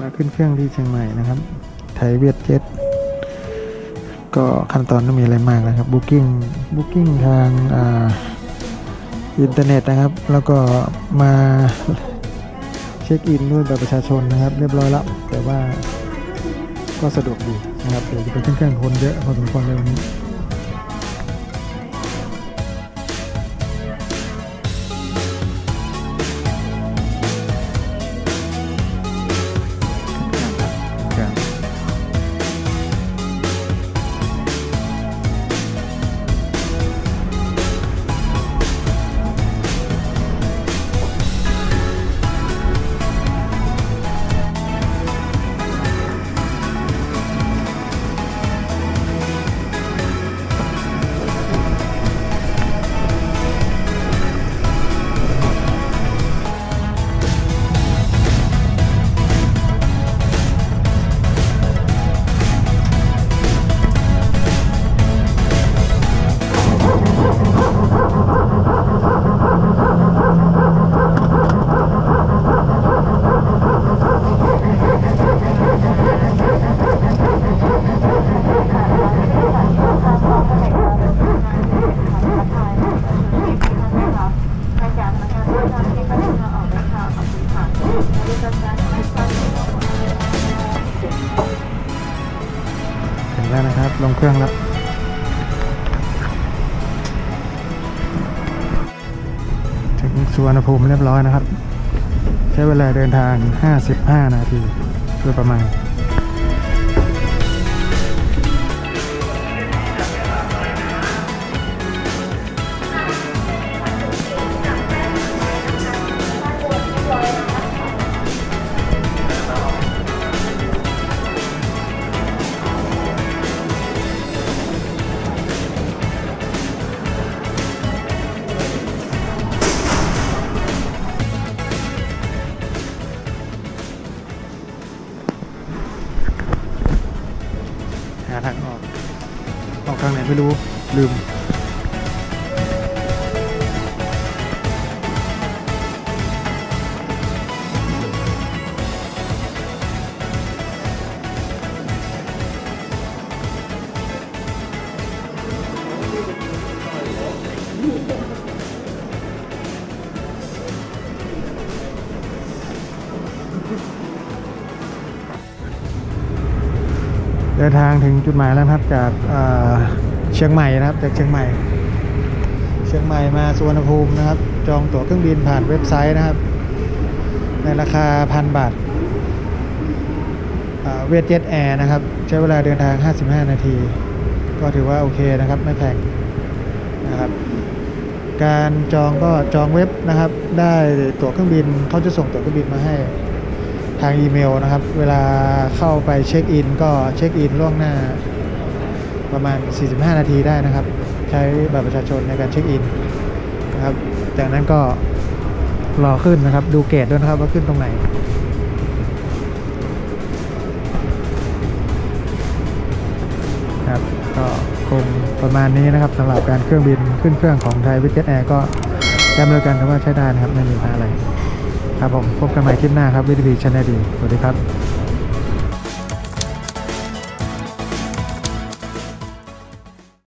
มาขึ้นเครื่องที่เชียงใหม่นะครับ ไทยเวียดเจ็ตก็ขั้นตอนไม่มีอะไรมากนะครับ Booking Booking ทางอ่าอินเทอร์เน็ตนะครับ แล้วก็มาเช็คอินด้วยบัตรประชาชนนะครับ เรียบร้อยแล้วแต่ว่าก็สะดวกดีนะครับเดี๋ยวจะไปขึ้นเครื่องคนเยอะพอสมควรเลยวันนี้ ถึงแล้วนะครับ ลงเครื่องแล้วถึงสุวรรณภูมิเรียบร้อยนะครับ ใช้เวลาเดินทาง 55 นาทีโดยประมาณ ออกทางไหนไม่รู้ลืม ดินทางถึงจุดหมายแล้วนะครับจากเชียงใหม่นะครับจากเชียงใหม่ เชียงใหม่มาสุวรรณภูมินะครับ จองตั๋วเครื่องบินผ่านเว็บไซต์นะครับ ในราคาพันบาทเวทเจ็ตแอร์นะครับ ใช้เวลาเดินทาง 55 นาที ก็ถือว่าโอเคนะครับ ไม่แพงนะครับ การจองก็จองเว็บนะครับ ได้ตั๋วเครื่องบินเขาจะส่งตั๋วเครื่องบินมาให้ ทางอีเมลนะครับ เวลาเข้าไปเช็คอินก็เช็คอินล่วงหน้าประมาณ 45 นาทีได้นะครับ ใช้บัตรประชาชนในการเช็คอินนะครับ จากนั้นก็รอขึ้นนะครับ ดู gate ด้วยนะครับว่าขึ้นตรงไหนครับก็คงประมาณนี้นะครับสำหรับการเครื่องบินขึ้นเครื่องของไทย Vietjet Air ก็จำเลยกันว่าใช้ได้นะครับไม่มีปัญหาอะไร ครับผมพบกันใหม่คลิปหน้าครับวิดีพีชแนลดีสวัสดีครับ